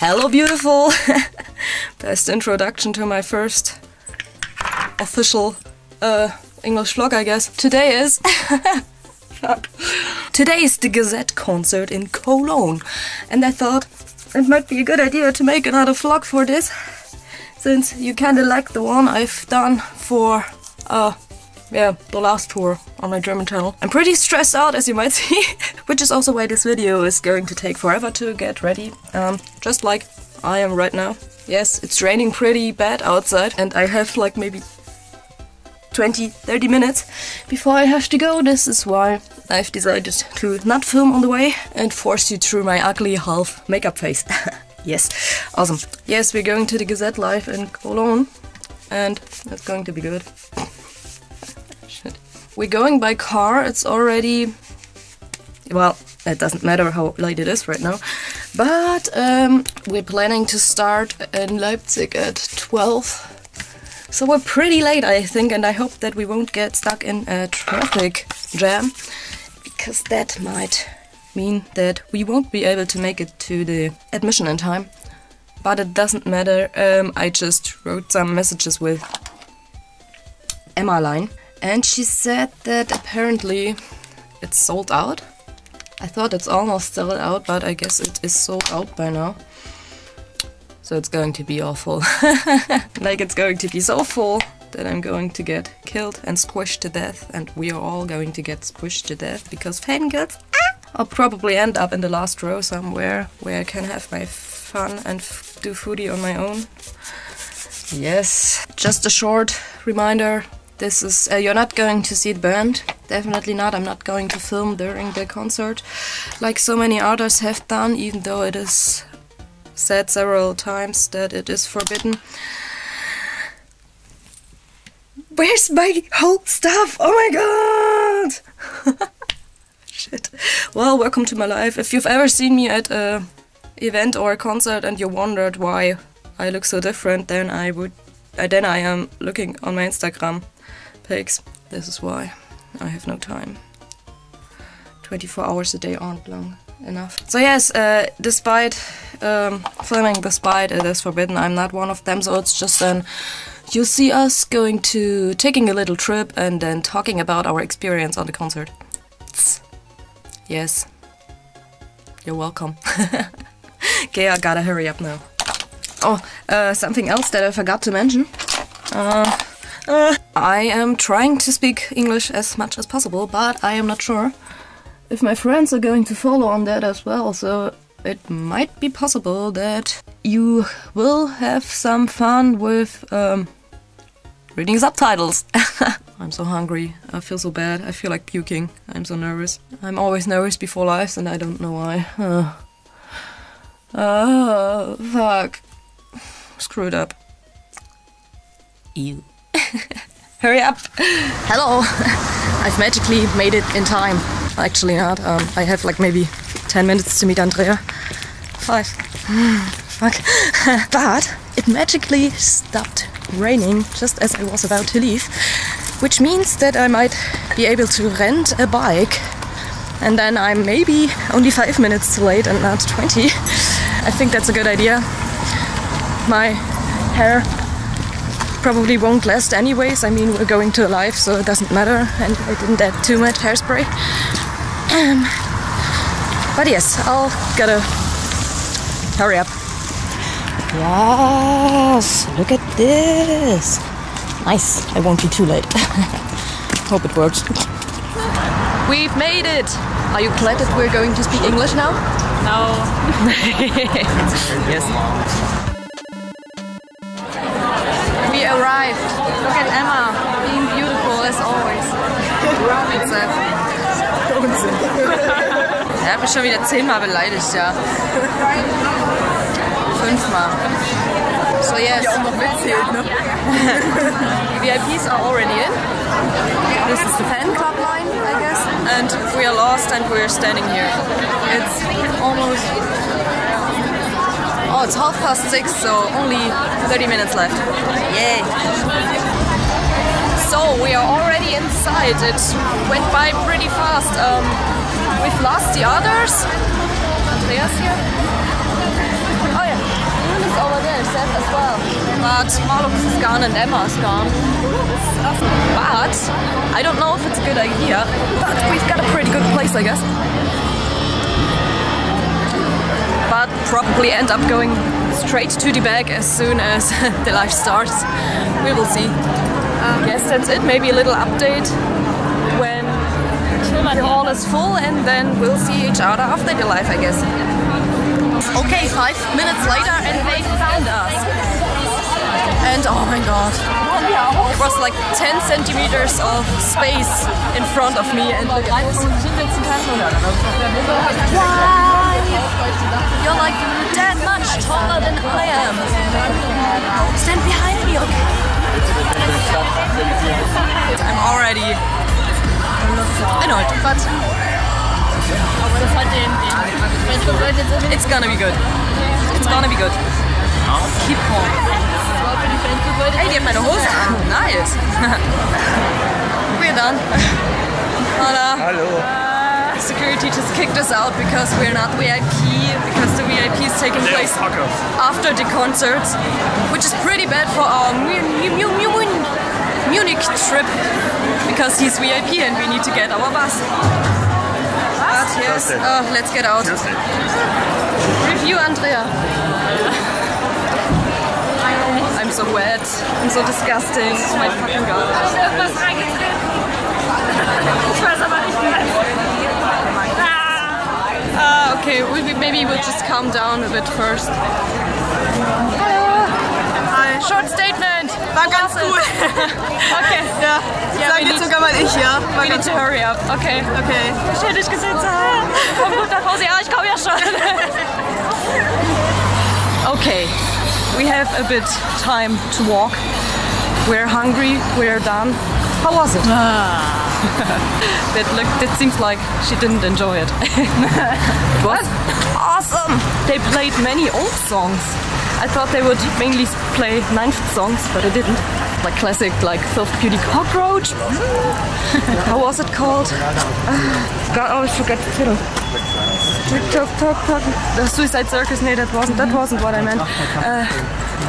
Hello, beautiful! Best introduction to my first official uh, English vlog, I guess. Today is. Today is the Gazette concert in Cologne, and I thought it might be a good idea to make another vlog for this, since you kinda like the one I've done for, uh, yeah, the last tour on my German channel. I'm pretty stressed out, as you might see, which is also why this video is going to take forever to get ready, um, just like I am right now. Yes, it's raining pretty bad outside, and I have like maybe 20, 30 minutes before I have to go. This is why I've decided to not film on the way and force you through my ugly half makeup face. yes, awesome. Yes, we're going to the Gazette Live in Cologne, and it's going to be good. We're going by car. It's already. Well, it doesn't matter how late it is right now. But um, we're planning to start in Leipzig at 12. So we're pretty late, I think, and I hope that we won't get stuck in a traffic jam because that might mean that we won't be able to make it to the admission in time. But it doesn't matter. Um, I just wrote some messages with Emma Line, and she said that apparently it's sold out. I thought it's almost sold out, but I guess it is sold out by now. So it's going to be awful. like it's going to be so full that I'm going to get killed and squished to death, and we are all going to get squished to death because fangirls. Ah! I'll probably end up in the last row somewhere where I can have my fun and do furi on my own. Yes, just a short reminder. This is uh, you're not going to see it burned Definitely not. I'm not going to film during the concert, like so many others have done. Even though it is said several times that it is forbidden. Where's my whole stuff? Oh my god! Shit. Well, welcome to my life. If you've ever seen me at a event or a concert and you wondered why I look so different, then I would then I am looking on my Instagram pics. This is why I have no time. 24 hours a day aren't long enough. So yes, uh, despite um, filming despite it is forbidden, I'm not one of them. So it's just then you see us going to taking a little trip and then talking about our experience on the concert. Yes, you're welcome. okay, I gotta hurry up now. Oh, uh, something else that I forgot to mention. Uh, uh, I am trying to speak English as much as possible, but I am not sure if my friends are going to follow on that as well. So it might be possible that you will have some fun with um, reading subtitles. I'm so hungry. I feel so bad. I feel like puking. I'm so nervous. I'm always nervous before lives and I don't know why. Uh, oh, fuck. Screwed up. Ew. Hurry up! Hello! I've magically made it in time. Actually, not. Um, I have like maybe 10 minutes to meet Andrea. Five. Fuck. but it magically stopped raining just as I was about to leave, which means that I might be able to rent a bike. And then I'm maybe only five minutes late and not 20. I think that's a good idea. My hair probably won't last anyways. I mean, we're going to a live, so it doesn't matter. And I didn't add too much hairspray. Um, but yes, I'll gotta hurry up. Yes, look at this. Nice. I won't be too late. Hope it works. We've made it. Are you glad that we're going to speak English now? No. yes. We arrived. Look at Emma, being beautiful as always. Er hat mich schon wieder zehnmal beleidigt, ja. Fünfmal. So yes. Ja, auch noch mitzählt, ne? The VIPs are already in. This is the fan club line, I guess. And we are lost and we are standing here. It's almost. Oh, it's half past six, so only 30 minutes left. Yay! So we are already inside. It went by pretty fast. Um, we've lost the others. Andreas here. Oh yeah. Moon is over there, Seth as well. But Marlux is gone and Emma is gone. But I don't know if it's a good idea, but we've got a pretty good place, I guess. Probably end up going straight to the bag as soon as the live starts. We will see. I guess that's it. Maybe a little update when the hall is full and then we'll see each other after the live, I guess. Okay, five minutes later and they found us. And oh my god, was like 10 centimeters of space in front of me and look at this. Why? You're like that much taller than I am. Stand behind me, okay? I'm already annoyed, but it's gonna be good. It's gonna be good. Keep calm. Hey, die hat meine Hose an. We're done. Hola. Hallo. Security just kicked us out because we're not VIP, because the VIP is taking They're place after the concerts, which is pretty bad for our Mu- Mu- Mu- Mu- Mu- Munich trip, because he's VIP and we need to get our bus. But yes, uh, let's get out. Review, Andrea. So wet. I'm so disgusting. Oh my fucking god. Ah, okay, we, maybe we'll just calm down a bit first. Hi. Short statement. War ganz How was it? cool. Okay. Ja, Ja, sag jetzt sogar mal ich, ja. War We need to hurry up. Okay. Okay. Schön dich gesehen haben. Komm gut nach Hause. Ja, ich komme ja schon. okay, we have a bit time to walk. We're hungry. We're done. How was it? Ah. that look. That seems like she didn't enjoy it. it was awesome. They played many old songs. I thought they would mainly play 90s songs, but they didn't. Like classic, like Filth Beauty Cockroach. Mm-hmm. How was it called? God, I always forget the title. The Suicide Circus. Nee, that wasn't. That wasn't what I meant. Uh,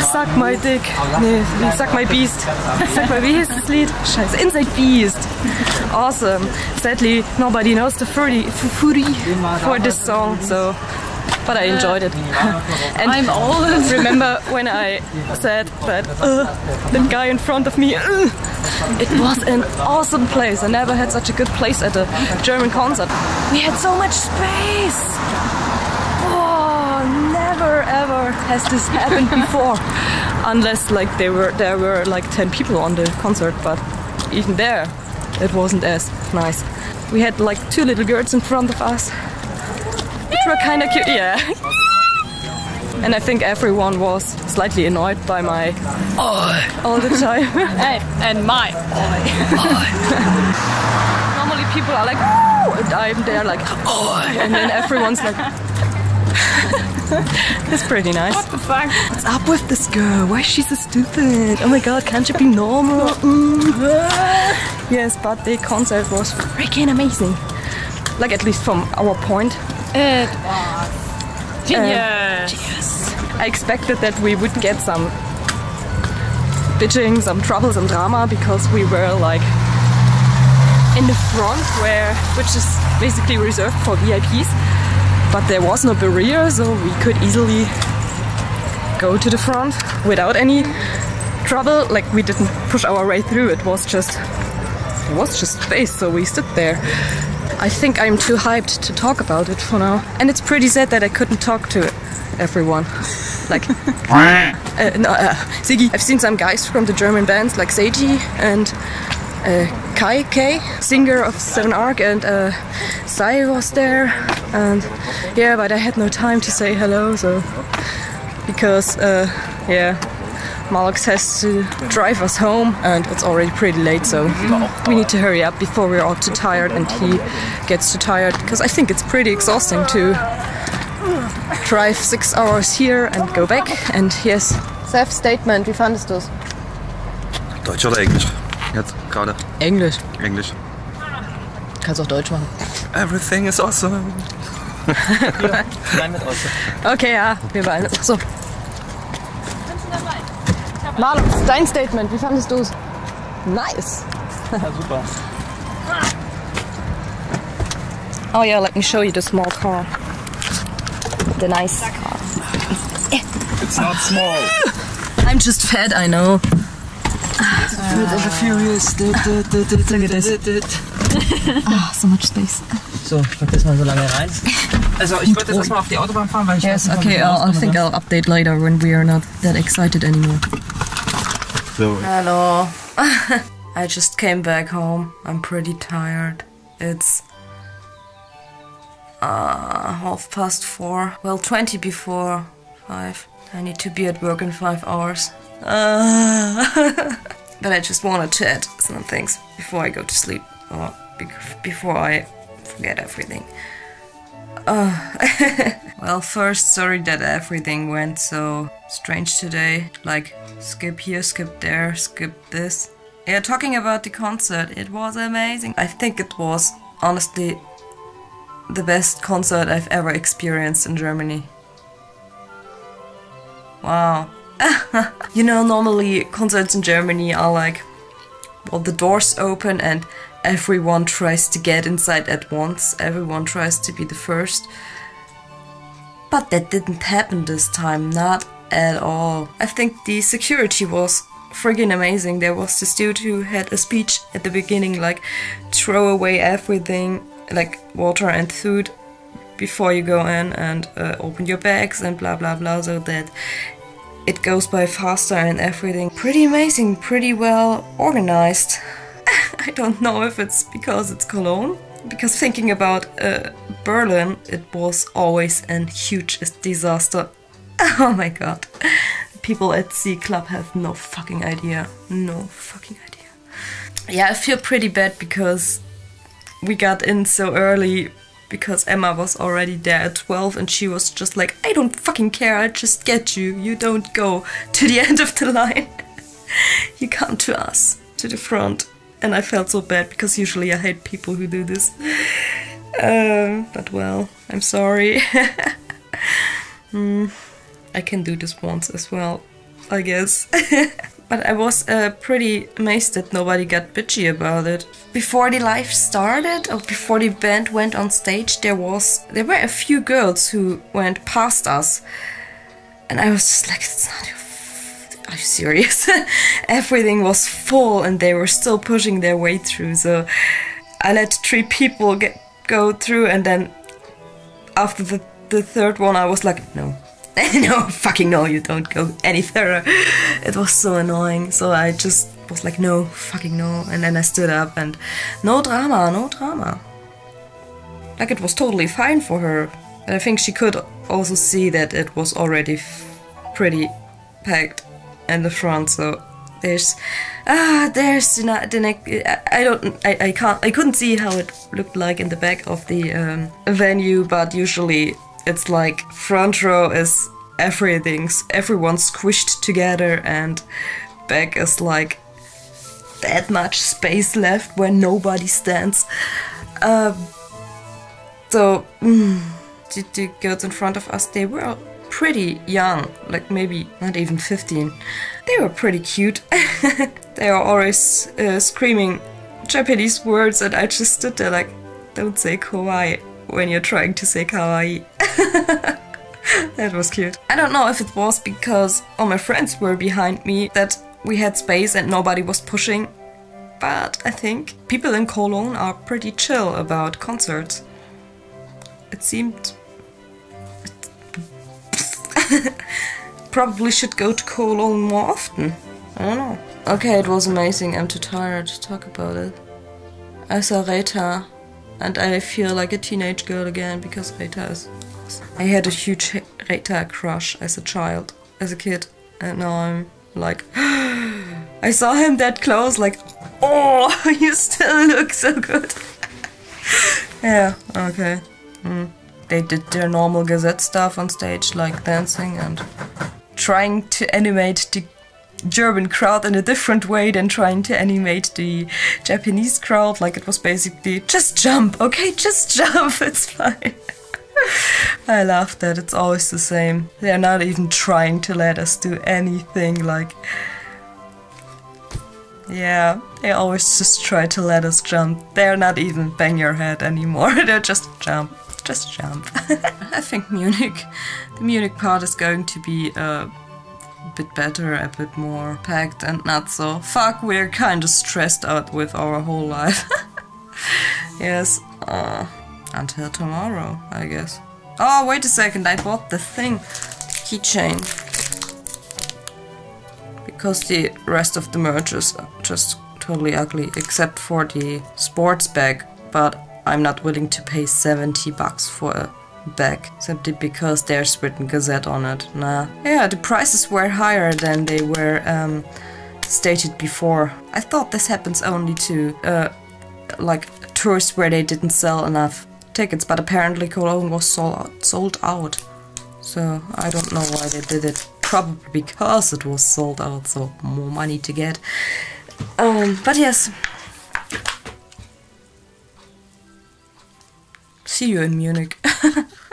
suck my dick. Nee, Suck my beast. Suck my. Wie hieß das Lied? Scheiße. Inside Beast. Awesome. Sadly, nobody knows the furi, furi for this song, so. But I enjoyed it. and I'm old. Remember when I said that uh, the guy in front of me? Uh, it was an awesome place. I never had such a good place at a German concert. We had so much space. Oh, never ever has this happened before. Unless like there were there were like 10 people on the concert, but even there it wasn't as nice. We had like two little girls in front of us, which were kind of cute. Yeah. And I think everyone was slightly annoyed by my oh all the time. Hey, and my. Normally people are like, oh, and I'm there like, oh, and then everyone's like, it's pretty nice. What the fuck? What's up with this girl? Why is she so stupid? Oh my god, can't she be normal? Mm. yes, but the concert was freaking amazing. Like at least from our point. Uh, it was uh, genius. I expected that we would get some bitching, some trouble, some drama because we were like in the front where which is basically reserved for VIPs. But there was no barrier so we could easily go to the front without any trouble. Like we didn't push our way through, it was just it was just space, so we stood there. I think I'm too hyped to talk about it for now. And it's pretty sad that I couldn't talk to everyone. Like, uh, no, uh, Siggy. I've seen some guys from the German bands like Seiji and uh, Kai K, singer of Seven Arc, and uh, Sai was there. And yeah, but I had no time to say hello, so because uh, yeah, Malux has to drive us home, and it's already pretty late, so we need to hurry up before we're all too tired and he gets too tired. Because I think it's pretty exhausting to drive six hours here and go back. And yes, self statement. Wie fandest du's? Deutsch oder Englisch? Jetzt gerade Englisch. Englisch. Kannst auch Deutsch machen. Everything is awesome. Okay, ja, wir beide. So. Marlon, dein Statement, wie fandest du es? Nice. Ja, super. Oh yeah, let me show you the small car. The nice car. It's not small. I'm just fat, I know. Furious. Look at this. Oh, so much space. So, ich pack das mal so lange rein. Also, ich wollte jetzt erstmal auf die Autobahn fahren, weil ich Yes, weiß okay, I'll, I wir think I'll update later when we are not that excited anymore. So, Hello. I just came back home. I'm pretty tired. It's uh, half past four. Well, 20 before five. I need to be at work in five hours. Uh, but I just wanted to add some things before I go to sleep or before I forget everything. Uh, well, first, sorry that everything went so strange today. Like, skip here, skip there, skip this. Yeah, talking about the concert, it was amazing. I think it was honestly the best concert I've ever experienced in Germany. Wow. you know, normally concerts in Germany are like, well, the doors open and everyone tries to get inside at once, everyone tries to be the first. But that didn't happen this time, not at all. I think the security was friggin' amazing. There was this dude who had a speech at the beginning, like, throw away everything, like water and food, before you go in and uh, open your bags and blah blah blah, so that it goes by faster and everything. Pretty amazing, pretty well organized. I don't know if it's because it's Cologne. Because thinking about uh, Berlin, it was always a huge disaster. Oh my god. People at C Club have no fucking idea. No fucking idea. Yeah, I feel pretty bad because we got in so early because Emma was already there at 12 and she was just like, I don't fucking care, I just get you. You don't go to the end of the line. you come to us, to the front. And I felt so bad because usually I hate people who do this. Um, but well, I'm sorry. Hmm, I can do this once as well, I guess. but I was uh, pretty amazed that nobody got bitchy about it. Before the live started, or before the band went on stage, there was there were a few girls who went past us, and I was just like, "It's not your are you serious? Everything was full and they were still pushing their way through. So I let three people get go through, and then after the, the third one, I was like, no. no, fucking no, you don't go any further. It was so annoying. So I just was like, no, fucking no. And then I stood up and no drama, no drama. Like it was totally fine for her. And I think she could also see that it was already pretty packed in the front. So there's ah there's the, the neck. I don't I, I can't I couldn't see how it looked like in the back of the um, venue, but usually it's like front row is everything's everyone squished together and back is like that much space left where nobody stands. Um, so mm, the, the girls in front of us they were pretty young, like maybe not even 15. They were pretty cute. they were always uh, screaming Japanese words, and I just stood there like, don't say kawaii when you're trying to say kawaii. that was cute. I don't know if it was because all my friends were behind me that we had space and nobody was pushing, but I think people in Cologne are pretty chill about concerts. It seemed Probably should go to Cologne more often. I don't know. Okay, it was amazing. I'm too tired to talk about it. I saw Reita, and I feel like a teenage girl again because Reita is. I had a huge Reita crush as a child, as a kid, and now I'm like. I saw him that close, like, oh, you still look so good. yeah, okay. Mm they did their normal Gazette stuff on stage, like dancing and trying to animate the German crowd in a different way than trying to animate the Japanese crowd. Like it was basically just jump, okay, just jump, it's fine. I love that, it's always the same. They're not even trying to let us do anything like Yeah, they always just try to let us jump. They're not even bang your head anymore. They're just jump. Just jump. I think Munich, the Munich part is going to be a bit better, a bit more packed and not so. Fuck, we're kind of stressed out with our whole life. yes, uh, until tomorrow, I guess. Oh, wait a second, I bought the thing, the keychain. Because the rest of the merch is just totally ugly, except for the sports bag. But I'm not willing to pay 70 bucks for a bag, simply because there's written Gazette on it. Nah. Yeah, the prices were higher than they were um, stated before. I thought this happens only to uh, like tours where they didn't sell enough tickets, but apparently Cologne was sold out, sold out. So I don't know why they did it. Probably because it was sold out, so more money to get. Um, but yes. See you in Munich.